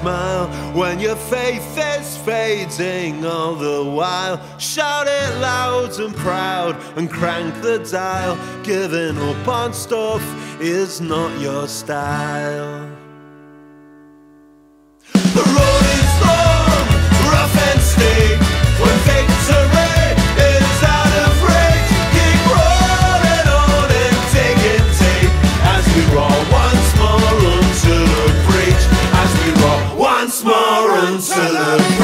smile when your faith is fading all the while. Shout it loud and proud and crank the dial. Giving up on stuff is not your style. Morris Salon.